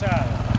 sad.